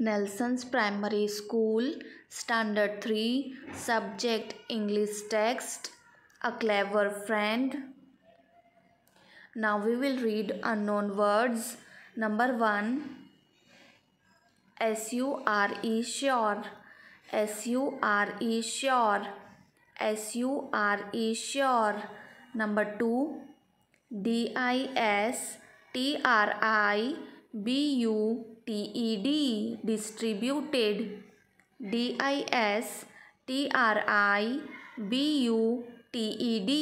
Nelson's Primary School, Standard 3, Subject English Text, A Clever Friend. Now we will read unknown words. Number 1 S U R E sure. S U R E sure. S U R E sure. Number 2 D I S T R I B U T E D distributed. D I S T R I B U T E D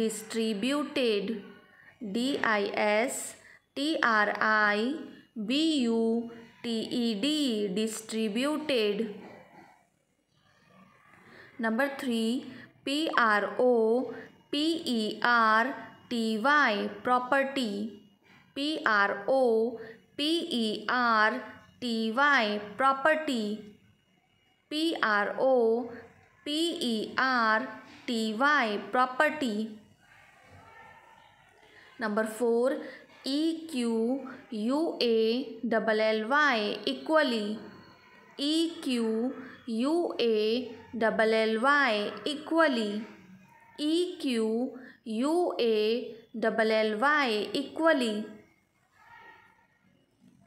distributed. D I S T R I B U T E D distributed. Number 3 P R O P E R T Y property P R O P E R T Y property. P R O P E R T Y property. Number 4 E Q U A double L Y equally. E Q U A double L Y equally. E Q U A double L Y equally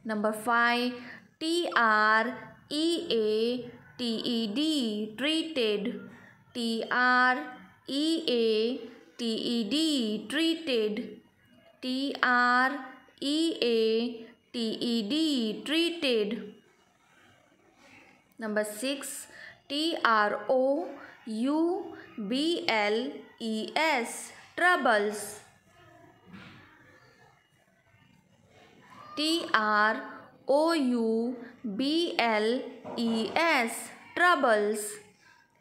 Number 5 T R E A T E D treated. T R E A T E D treated. T R E A T E D treated. Number 6 T R O U B L E S troubles T R O U B L E S. Troubles.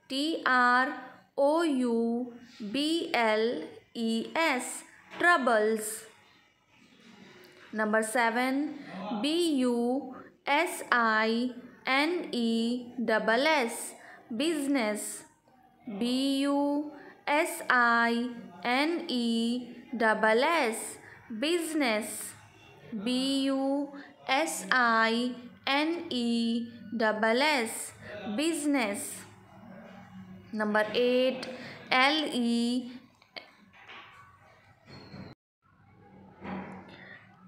T R O U B L E S. Troubles. Number 7 B U S I N E double S. Business. B U S I N E business B U S I N E double S. Business. Number 8 L E.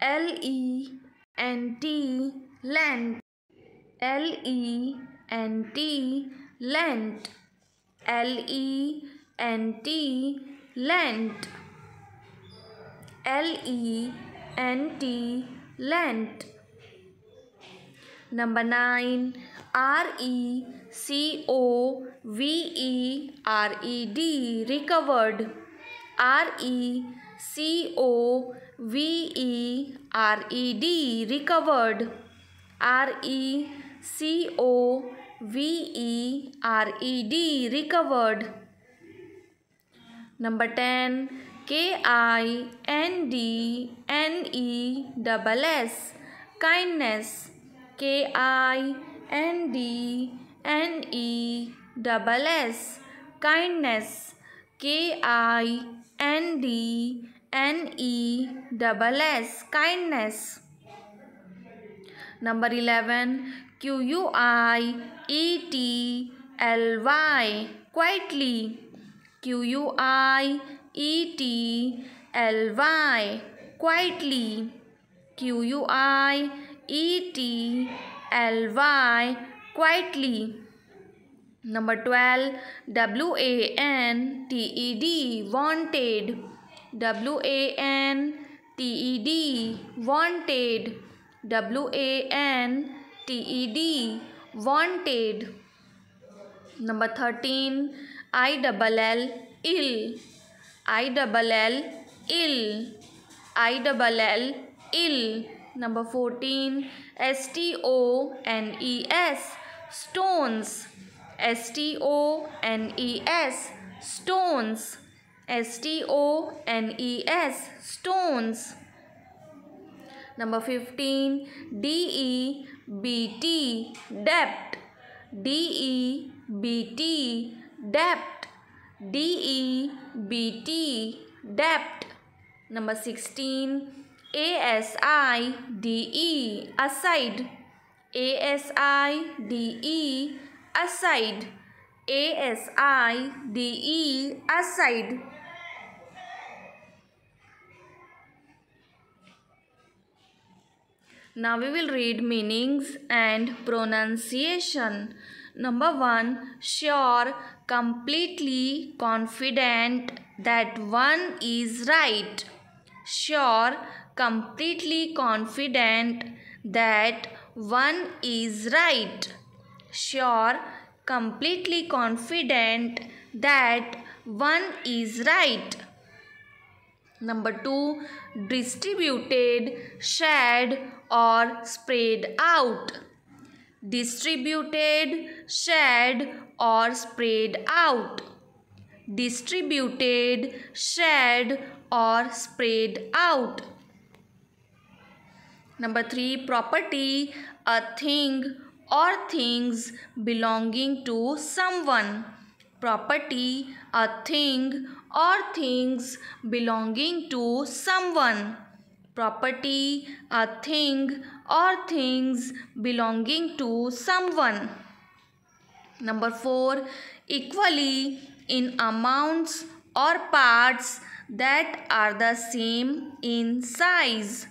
L E N T lent. L E N T lent. L E N T lent. L E N T lent 9 R E C O V E R E D recovered. R E C O V E R E D recovered. R E C O V E R E D recovered. Number 10 K I N D N E double S. Kindness. K I N D N E double S. Kindness. K I N D N E double S. Kindness. Number 11 Q U I E T L Y. Quietly. Q U I E T L Y. Quietly. Q U I E T L Y. Quietly. Number 12 W A N T E D. Wanted. W A N T E D. Wanted. W A N T E D. Wanted. Number 13 I double L. Ill I double L ill I double L ill Number 14 S T O N E S stones. S T O N E S stones. S T O N E S stones. Number 15 D E B T debt. D E B T debt D E B T debt Number 16 A S I D E aside A S I D E aside A S I D E aside Now we will read meanings and pronunciation. Number 1 sure completely confident that one is right sure completely confident that one is right. Sure, completely confident that one is right. Number two, distributed, shared or spread out. Distributed, shared or spread out. Distributed, shared or spread out. Number three, property, a thing or things belonging to someone. Property, a thing or things belonging to someone. Property, a thing or things belonging to someone. Number four, equally in amounts or parts that are the same in size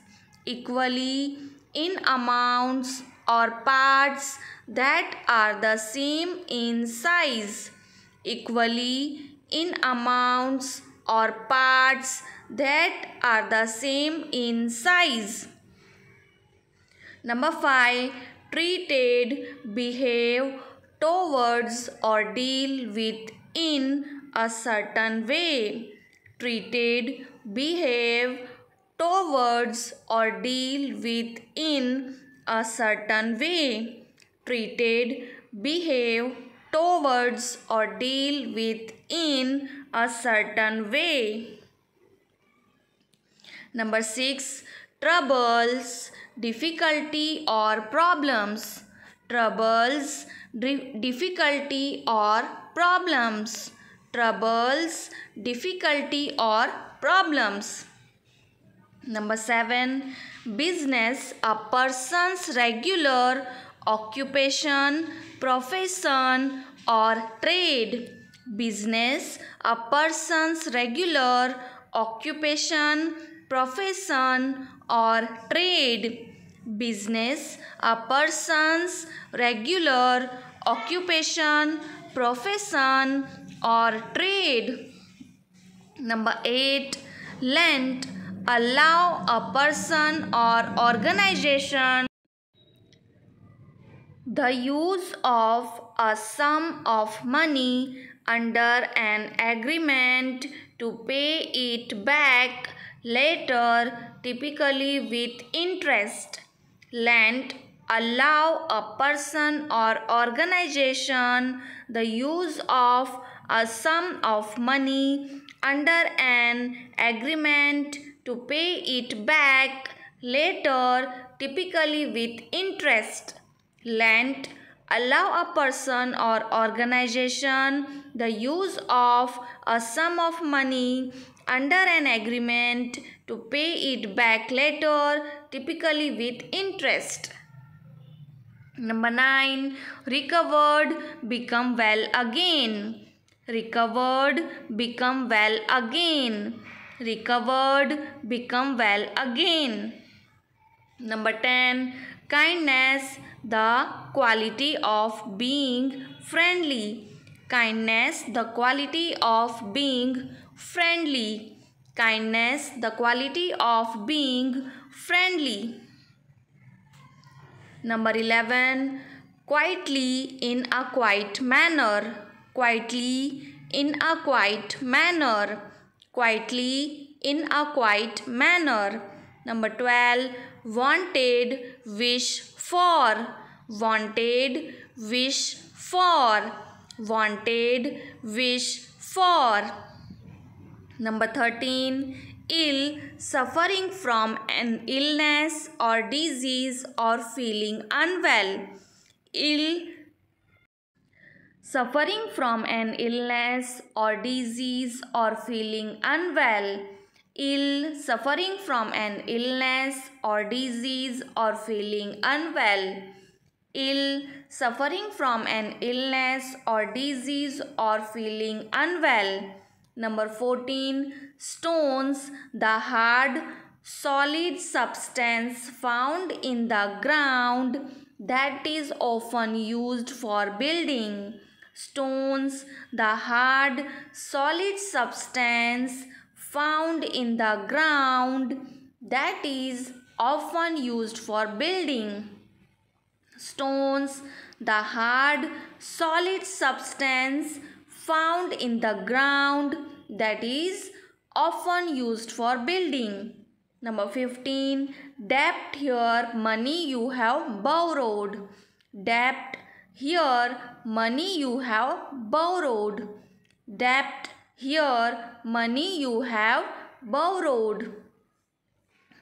equally in amounts or parts that are the same in size equally in amounts or parts that are the same in size number 5 treated behave towards or deal with in a certain way treated behave towards or deal with in a certain way. Treated, behave towards or deal with in a certain way. Number 6. Troubles, difficulty or problems. Troubles, difficulty or problems. Troubles, difficulty or problems. Number 7. Business, a person's regular occupation, profession or trade. Business, a person's regular occupation, profession or trade. Business, a person's regular occupation, profession or trade. Number 8. Lent allow a person or organization the use of a sum of money under an agreement to pay it back later typically with interest lent allow a person or organization the use of a sum of money under an agreement to pay it back later typically with interest. Lent allow a person or organization the use of a sum of money under an agreement to pay it back later typically with interest. Number 9. Recovered become well again. Recovered become well again recovered, become well again. Number 10. Kindness, the quality of being friendly. Kindness, the quality of being friendly. Kindness, the quality of being friendly. Number 11. Quietly in a quiet manner. Quietly in a quiet manner quietly in a quiet manner. Number 12. Wanted, wish for. Wanted, wish for. Wanted, wish for. Number 13. Ill, suffering from an illness or disease or feeling unwell. Ill, suffering from an illness or disease or feeling unwell ill suffering from an illness or disease or feeling unwell ill, suffering from an illness or disease or feeling unwell. Number 14. Stones, the hard, solid substance found in the ground that is often used for building. Stones, the hard, solid substance found in the ground that is often used for building. Stones, the hard, solid substance found in the ground that is often used for building. Number 15. Debt here money you have borrowed. Debt here money you have borrowed. Debt here money you have borrowed.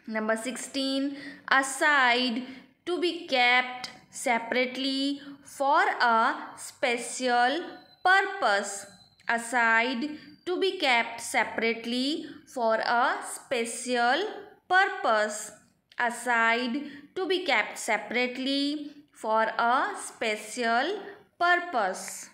Number 16. Aside to be kept separately for a special purpose. Aside to be kept separately for a special purpose aside to be kept separately for a special purpose.